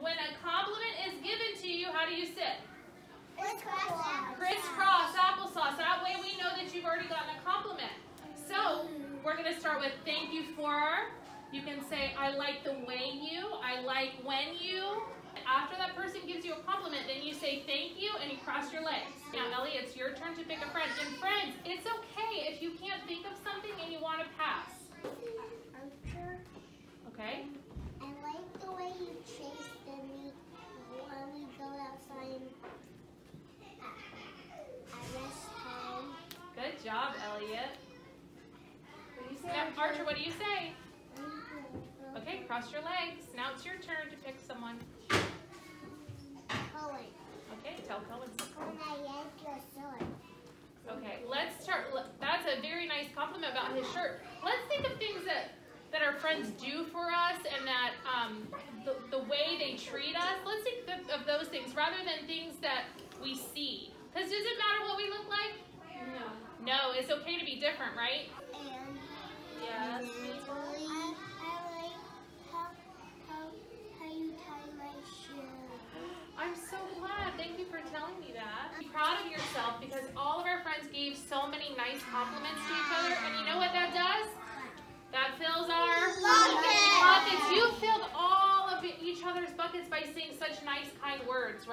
When a compliment is given to you, how do you sit? Crisscross. Crisscross applesauce. That way we know that you've already gotten a compliment. So we're going to start with thank you for. You can say, I like the way you. I like when you. After that person gives you a compliment, then you say thank you and you cross your legs. Now, Ellie, it's your turn to pick a friend. And friends, it's okay job, Elliot. Archer, what do you say? Okay, cross your legs. Now it's your turn to pick someone. Cohen, Okay, tell Cohen. when I yank your sword. Okay, let's start. That's a very nice compliment about his shirt. Let's think of things that that our friends do for us and that um, the, the way they treat us. Let's think of, those things rather than things that we see. Because it does it matter what we look like? it's okay to be different, right? And yes. I like how how how you tie my shoe. I'm so glad. Thank you for telling me that. Be proud of yourself because all of our friends gave so many nice compliments to each other. And you know what that does? That fills our buckets. buckets. You filled all of each other's buckets by saying such nice, kind words, right?